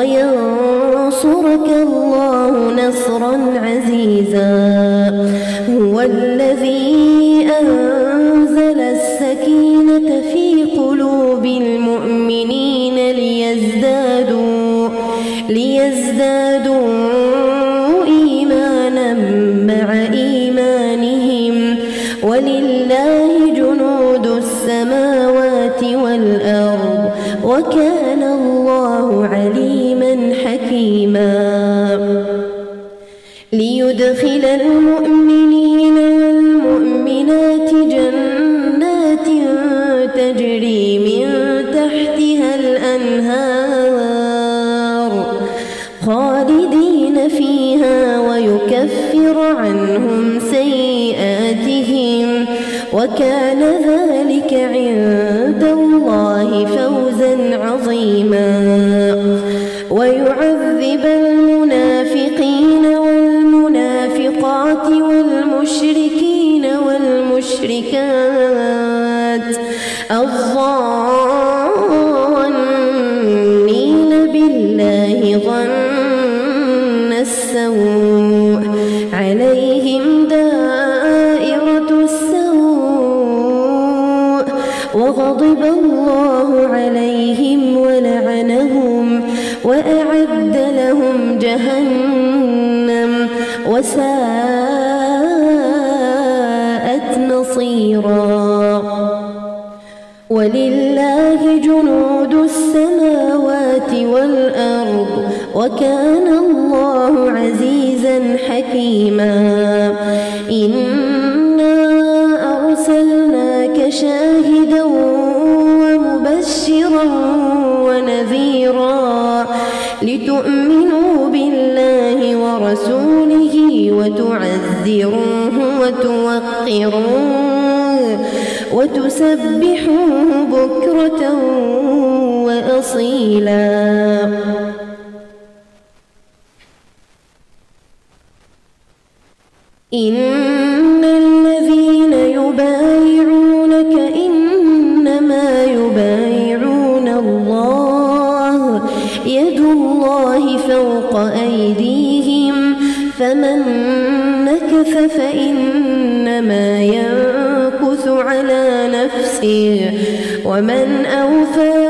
وينصرك الله نصرا عزيزا. هو الذي أنزل السكينة في قلوب المؤمنين ليزدادوا ليزدادوا إيمانا مع إيمانهم. ولله جنود السماوات والأرض وكان الله عليما ليدخل المؤمنين والمؤمنات جنات تجري من تحتها الأنهار خالدين فيها ويكفر عنهم سيئاتهم وكان ذلك عند الله فوزا عظيما ويعذب الظانين بالله ظن السوء عليهم دائرة السوء وغضب الله عليهم ولعنهم وأعد لهم جهنم وساءت مصيرا ولله جنود السماوات والأرض وكان الله عزيزا حكيما. إنا أرسلناك شاهدا ومبشرا ونذيرا لتؤمنوا بالله ورسوله وتعذروه وتوقروه. وتسبحوه بكرة وأصيلا. إن الذين يبايعونك إنما يبايعون الله يد الله فوق أيديهم فمن نكث فإنما ينكث نفسه ومن أوفى